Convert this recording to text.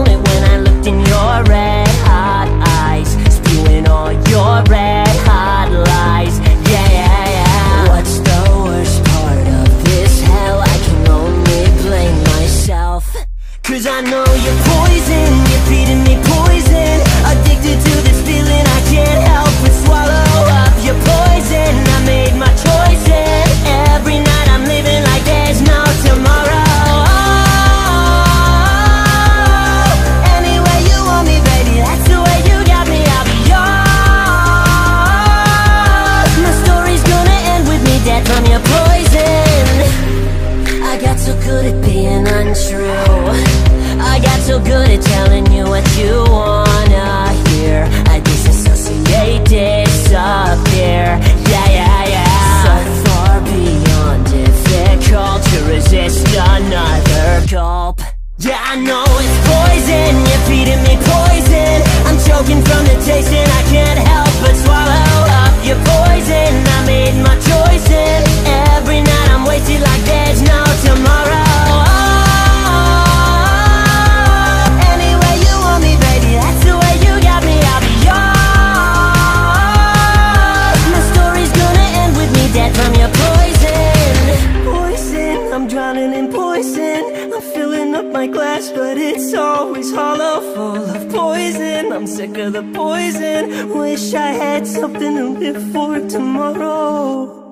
moment when I looked in your red hot eyes Spewing all your red hot lies. Yeah, yeah, yeah. What's the worst part of this hell? I can only blame myself. Cause I know you're poison, you're feeding me good at telling you what you wanna hear. I disassociate, disappear. Yeah, yeah, yeah. So far beyond difficult to resist another gulp. Yeah, I know it's poison, you're feeding me drowning in poison. I'm filling up my glass but it's always hollow Full of poison, I'm sick of the poison. Wish I had something to live for tomorrow.